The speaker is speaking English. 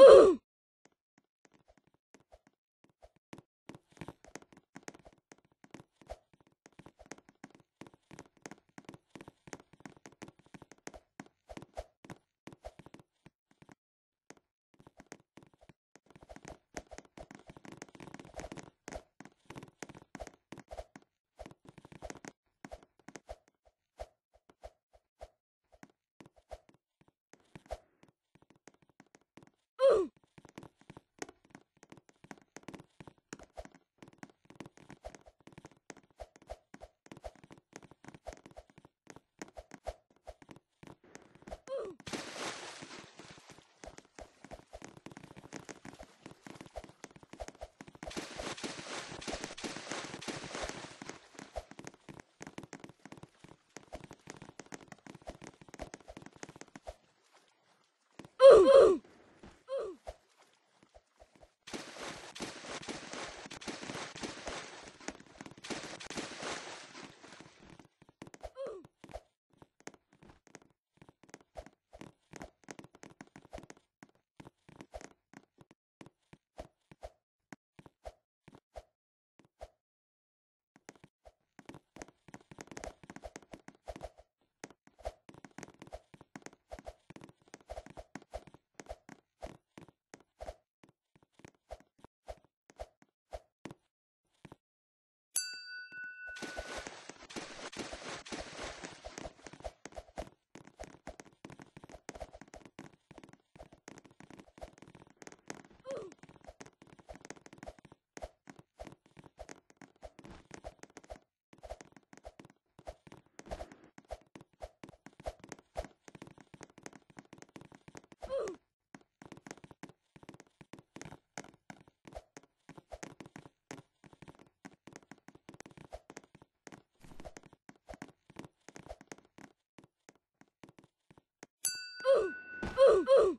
you Ooh.